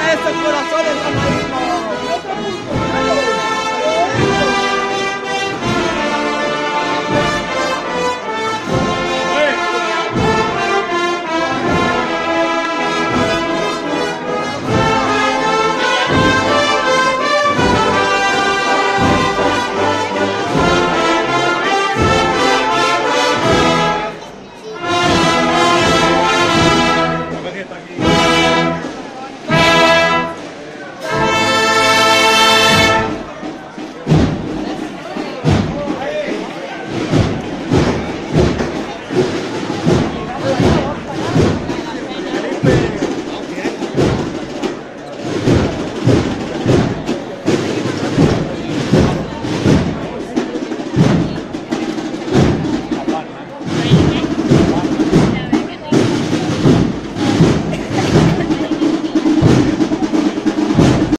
nessa coração.